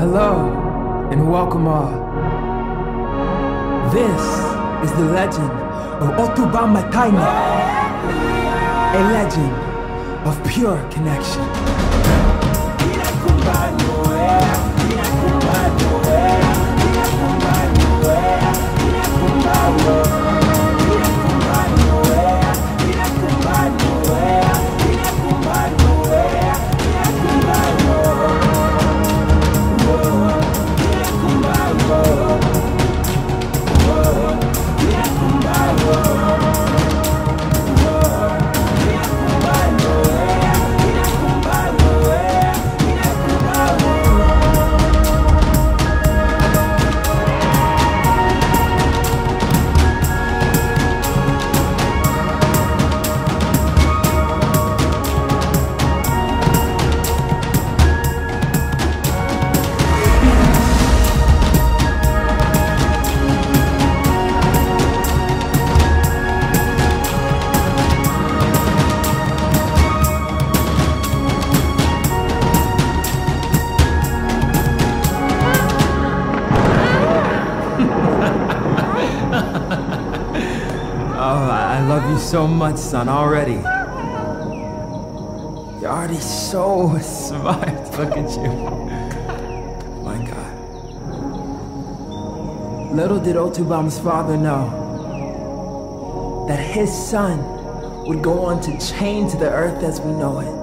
Hello, and welcome all. This is the legend of Otubam Attaynek, a legend of pure connection. Oh, I love you so much, son, already. You're already so smart. Look at you. My God. Little did Otubam's father know that his son would go on to change the earth as we know it.